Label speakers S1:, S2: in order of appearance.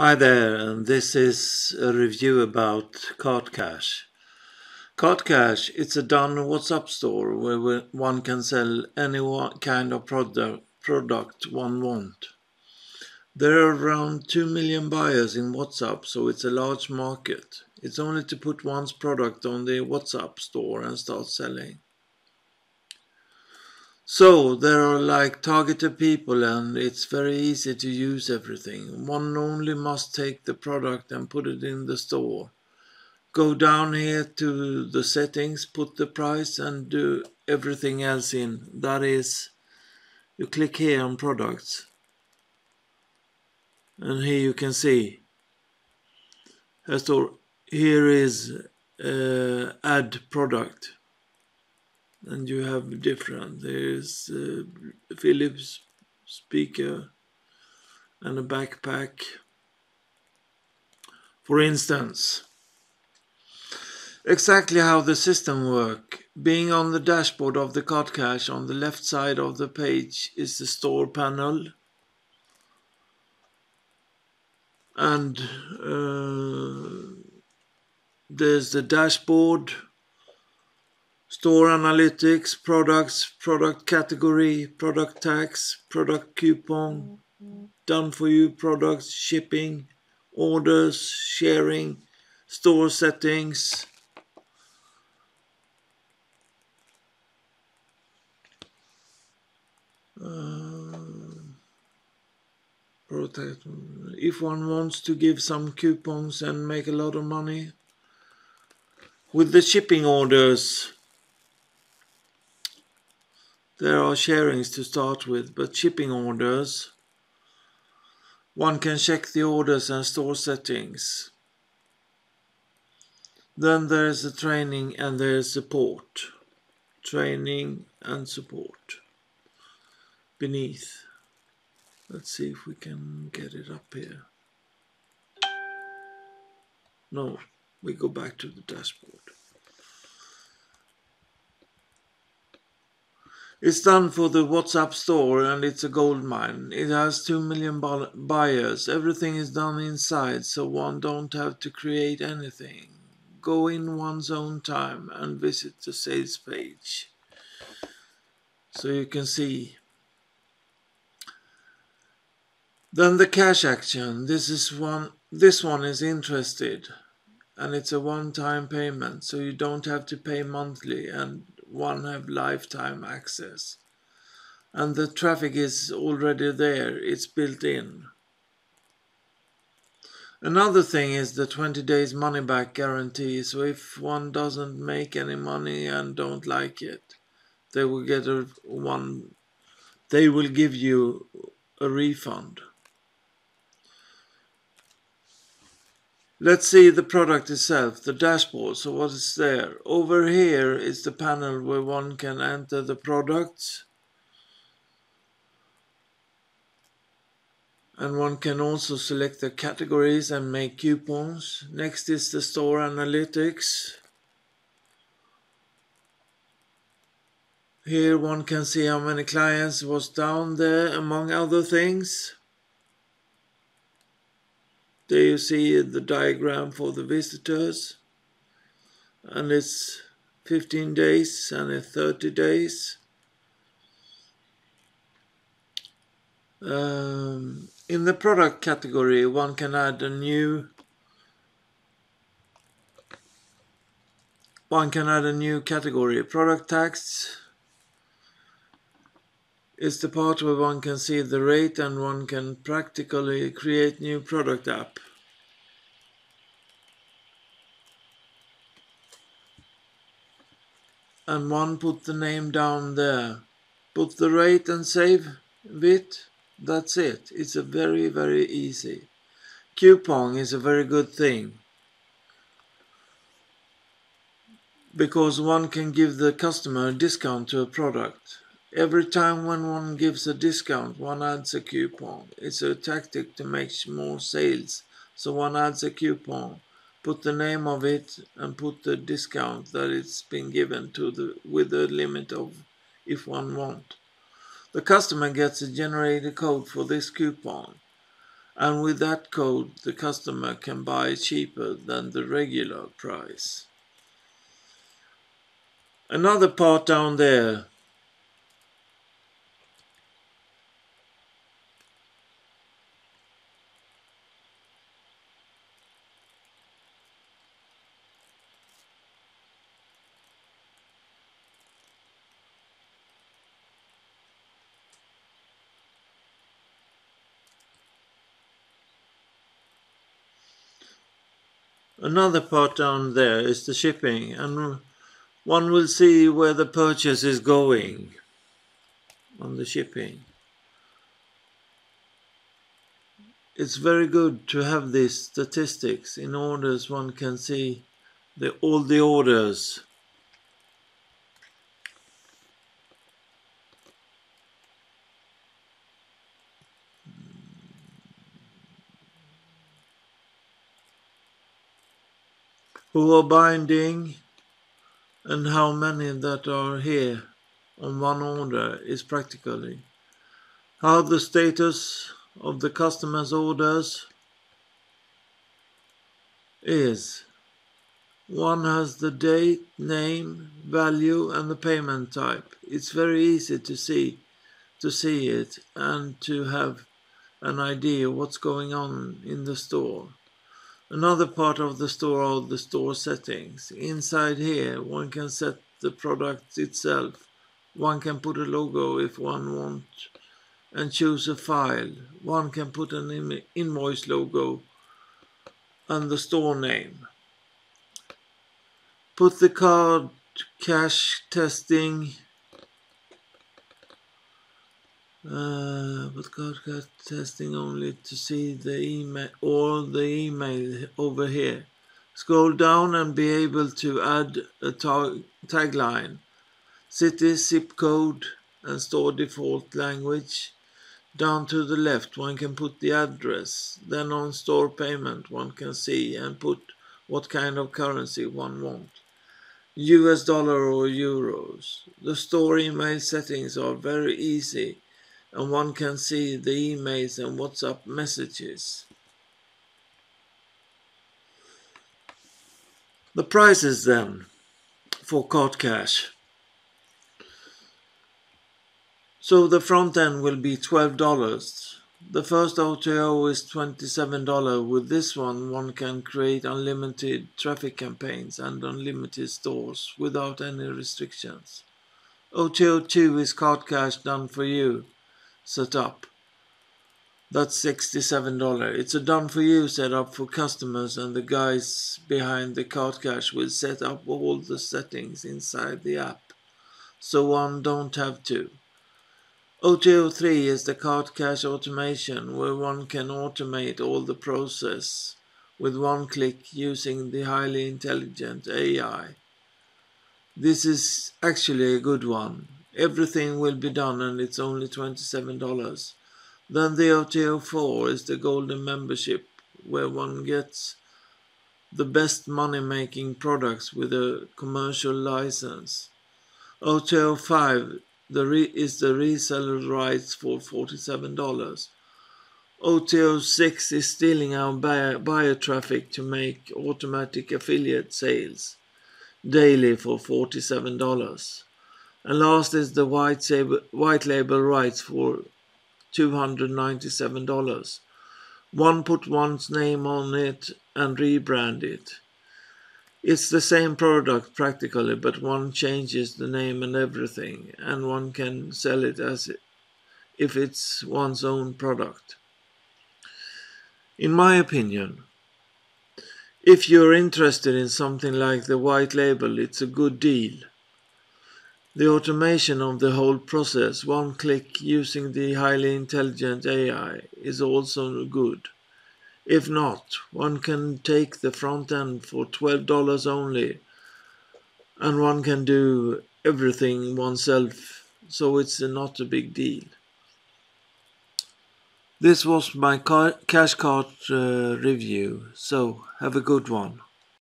S1: Hi there, and this is a review about CartCash. CartCash, it's a done WhatsApp store where one can sell any kind of product, product one want. There are around 2 million buyers in WhatsApp, so it's a large market. It's only to put one's product on the WhatsApp store and start selling. So there are like targeted people and it's very easy to use everything. One only must take the product and put it in the store. Go down here to the settings, put the price and do everything else in. That is, you click here on products. And here you can see, here is uh, add product and you have different. There's uh, Philips speaker and a backpack. For instance exactly how the system work. Being on the dashboard of the CartCash on the left side of the page is the store panel. And uh, there's the dashboard store analytics, products, product category, product tax, product coupon, done for you products, shipping, orders, sharing, store settings. Uh, if one wants to give some coupons and make a lot of money with the shipping orders there are sharings to start with, but shipping orders, one can check the orders and store settings. Then there is the training and there is support. Training and support. Beneath. Let's see if we can get it up here. No, we go back to the dashboard. It's done for the WhatsApp store and it's a gold mine. It has 2 million buyers. Everything is done inside so one don't have to create anything. Go in one's own time and visit the sales page. So you can see. Then the cash action. This is one this one is interested and it's a one-time payment so you don't have to pay monthly and one have lifetime access. And the traffic is already there, it's built in. Another thing is the 20 days money back guarantee. So if one doesn't make any money and don't like it, they will get a one they will give you a refund. Let's see the product itself, the dashboard. So what is there? Over here is the panel where one can enter the products. And one can also select the categories and make coupons. Next is the store analytics. Here one can see how many clients was down there among other things. There you see the diagram for the visitors and it's 15 days and it's 30 days. Um, in the product category one can add a new one can add a new category product tax is the part where one can see the rate and one can practically create new product app. And one put the name down there. Put the rate and save it. That's it. It's a very, very easy. Coupon is a very good thing. Because one can give the customer a discount to a product. Every time when one gives a discount, one adds a coupon. It's a tactic to make more sales. So one adds a coupon, put the name of it, and put the discount that it's been given to the with a limit of if one want. The customer gets a generated code for this coupon. and with that code the customer can buy cheaper than the regular price. Another part down there Another part down there is the shipping and one will see where the purchase is going on the shipping. It's very good to have these statistics in orders one can see the, all the orders who are binding and how many that are here on one order is practically how the status of the customer's orders is one has the date, name, value and the payment type. It's very easy to see to see it and to have an idea what's going on in the store. Another part of the store are the store settings. Inside here one can set the product itself. One can put a logo if one wants and choose a file. One can put an invoice logo and the store name. Put the card cash testing uh, but God got testing only to see the email or the email over here. Scroll down and be able to add a tagline, city, zip code, and store default language. Down to the left, one can put the address. Then on store payment, one can see and put what kind of currency one wants. US dollar or euros. The store email settings are very easy and one can see the emails and WhatsApp messages. The prices then for CartCash. So the front end will be $12. The first OTO is $27. With this one, one can create unlimited traffic campaigns and unlimited stores without any restrictions. OTO 2 is CartCash done for you set up. That's $67. It's a done for you setup for customers and the guys behind the CartCash will set up all the settings inside the app so one don't have to. OTO3 is the CartCash automation where one can automate all the process with one click using the highly intelligent AI. This is actually a good one Everything will be done and it's only $27. Then the OTO 4 is the golden membership where one gets the best money making products with a commercial license. OTO 5 the re- is the reseller rights for $47. OTO 6 is stealing our buyer, buyer traffic to make automatic affiliate sales daily for $47. And last is the white, white label rights for $297. One put one's name on it and rebrand it. It's the same product practically, but one changes the name and everything, and one can sell it as if it's one's own product. In my opinion, if you're interested in something like the white label, it's a good deal. The automation of the whole process, one click using the highly intelligent AI, is also good. If not, one can take the front end for $12 only and one can do everything oneself, so it's not a big deal. This was my cash card uh, review, so have a good one.